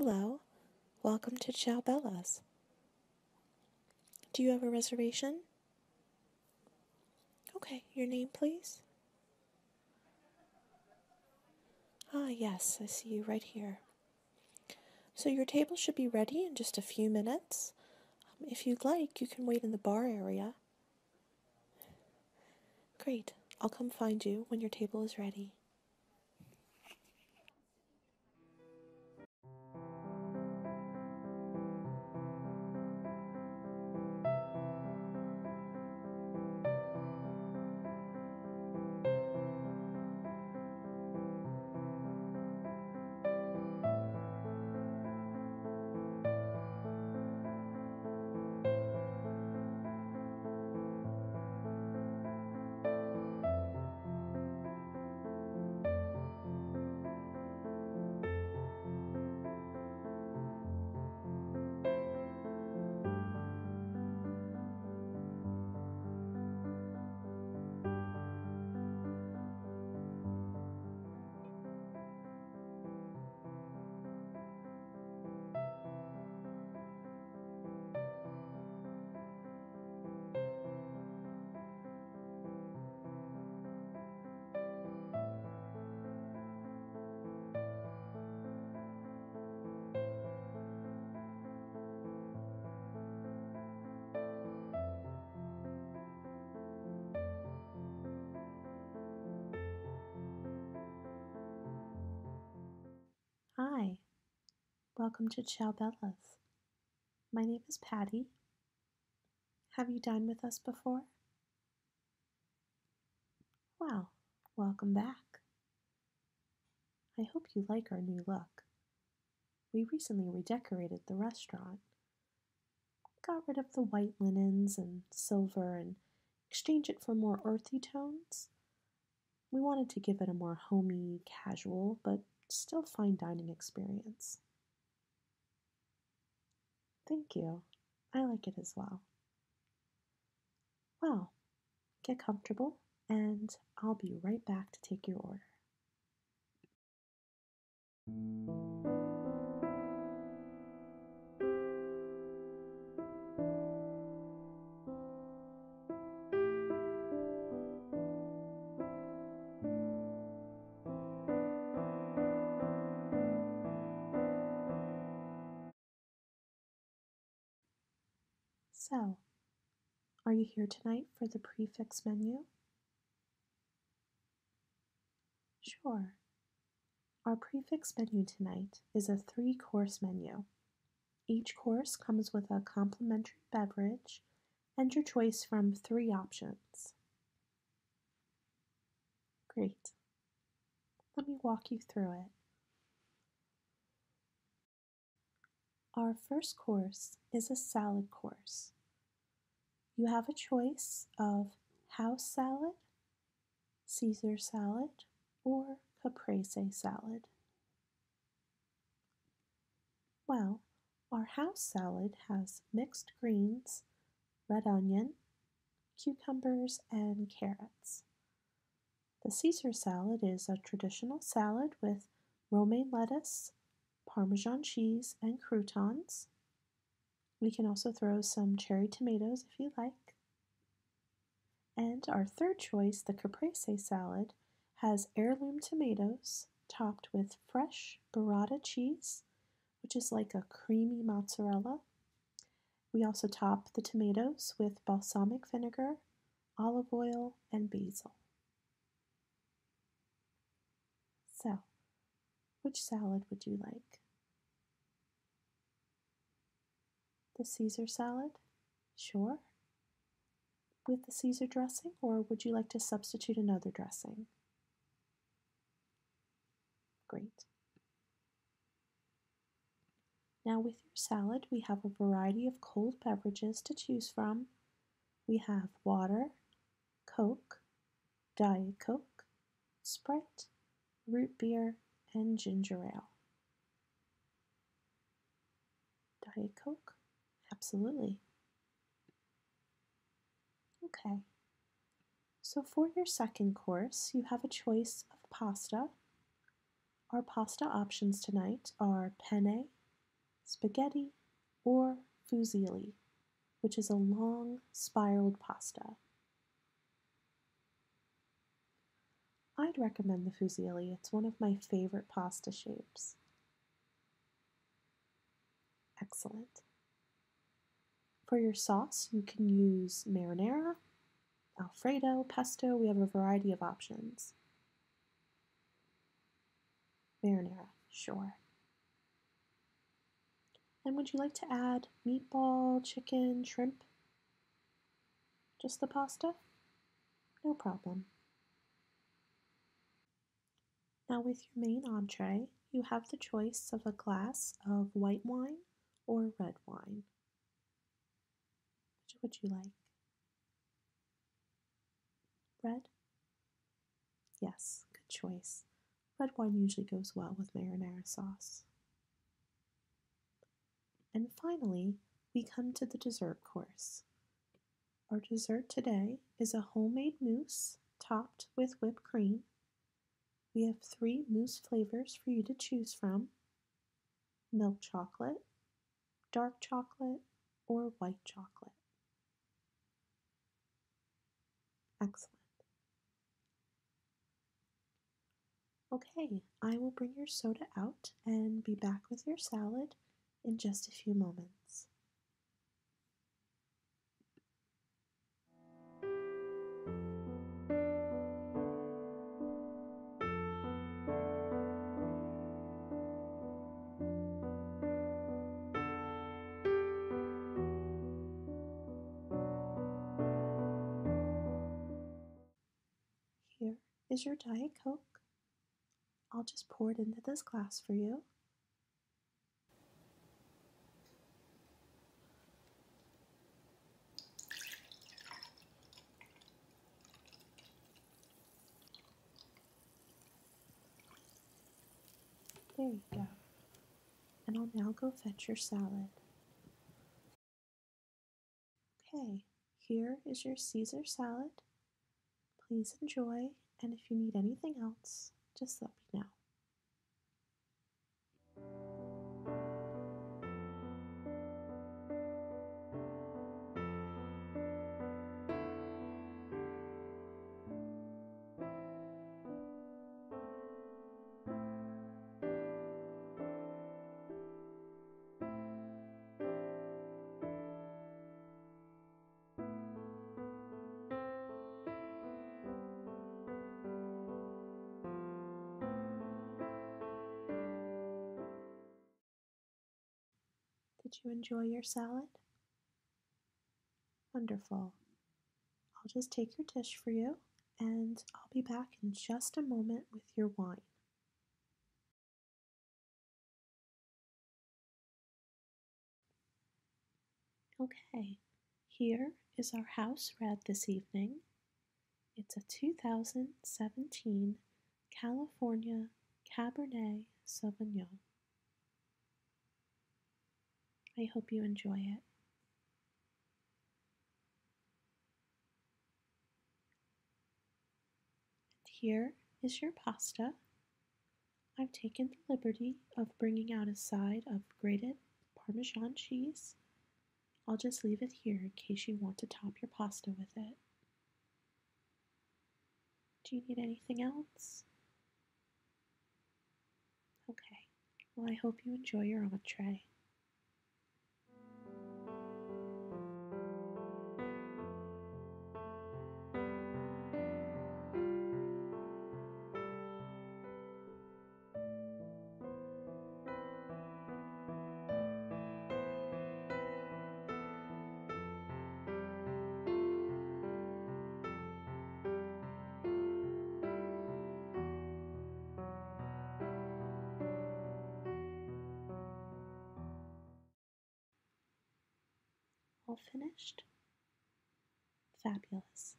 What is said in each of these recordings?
Hello, welcome to Ciao Bella's. Do you have a reservation? Okay, your name, please. Ah, yes, I see you right here. So, your table should be ready in just a few minutes. Um, if you'd like, you can wait in the bar area. Great, I'll come find you when your table is ready. Welcome to Ciao Bella's. My name is Patty. Have you dined with us before? Wow, welcome back. I hope you like our new look. We recently redecorated the restaurant. Got rid of the white linens and silver and exchanged it for more earthy tones. We wanted to give it a more homey, casual, but still fine dining experience. Thank you. I like it as well. Well, get comfortable and I'll be right back to take your order. So, are you here tonight for the prix fixe menu? Sure. Our prix fixe menu tonight is a three course menu. Each course comes with a complimentary beverage and your choice from three options. Great. Let me walk you through it. Our first course is a salad course. You have a choice of house salad, Caesar salad, or caprese salad. Well, our house salad has mixed greens, red onion, cucumbers, and carrots. The Caesar salad is a traditional salad with romaine lettuce, Parmesan cheese, and croutons. We can also throw some cherry tomatoes if you like. And our third choice, the caprese salad, has heirloom tomatoes topped with fresh burrata cheese, which is like a creamy mozzarella. We also top the tomatoes with balsamic vinegar, olive oil, and basil. So, which salad would you like? The Caesar salad? Sure. With the Caesar dressing, or would you like to substitute another dressing? Great. Now, with your salad, we have a variety of cold beverages to choose from. We have water, Coke, Diet Coke, Sprite, root beer, and ginger ale. Diet Coke? Absolutely. Okay. So for your second course, you have a choice of pasta. Our pasta options tonight are penne, spaghetti, or fusilli, which is a long spiraled pasta. I'd recommend the fusilli. It's one of my favorite pasta shapes. Excellent. For your sauce, you can use marinara, alfredo, pesto. We have a variety of options. Marinara, sure. And would you like to add meatball, chicken, shrimp? Just the pasta? No problem. Now, with your main entree, you have the choice of a glass of white wine or red wine. Would you like? Red? Yes, good choice. Red wine usually goes well with marinara sauce. And finally, we come to the dessert course. Our dessert today is a homemade mousse topped with whipped cream. We have three mousse flavors for you to choose from milk chocolate, dark chocolate, or white chocolate. Excellent. Okay, I will bring your soda out and be back with your salad in just a few moments. Is your Diet Coke. I'll just pour it into this glass for you. There you go. And I'll now go fetch your salad. Okay, here is your Caesar salad. Please enjoy, and if you need anything else, just let me know. Did you enjoy your salad? Wonderful. I'll just take your dish for you and I'll be back in just a moment with your wine. Okay, here is our house red this evening. It's a 2017 California Cabernet Sauvignon. I hope you enjoy it. And here is your pasta. I've taken the liberty of bringing out a side of grated Parmesan cheese. I'll just leave it here in case you want to top your pasta with it. Do you need anything else? Okay, well, I hope you enjoy your entree. Finished? Fabulous.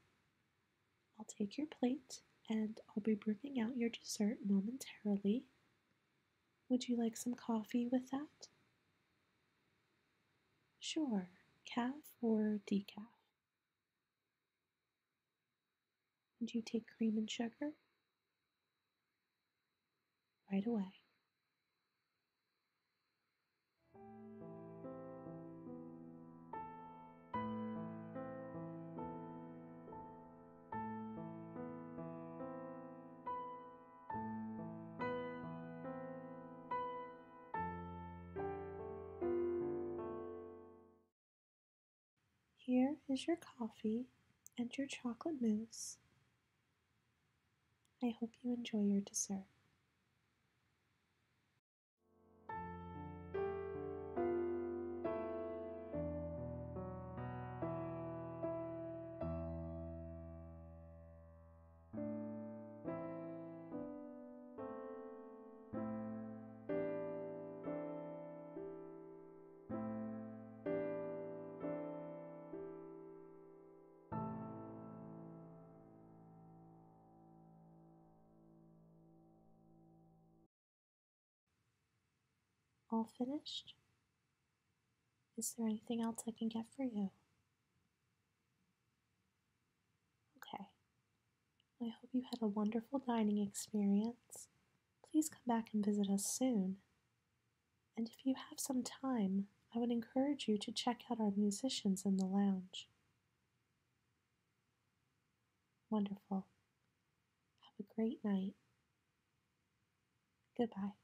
I'll take your plate and I'll be bringing out your dessert momentarily. Would you like some coffee with that? Sure, calf or decaf? Would you take cream and sugar? Right away. Here is your coffee and your chocolate mousse. I hope you enjoy your dessert. All finished? Is there anything else I can get for you? Okay. I hope you had a wonderful dining experience. Please come back and visit us soon. And if you have some time, I would encourage you to check out our musicians in the lounge. Wonderful. Have a great night. Goodbye.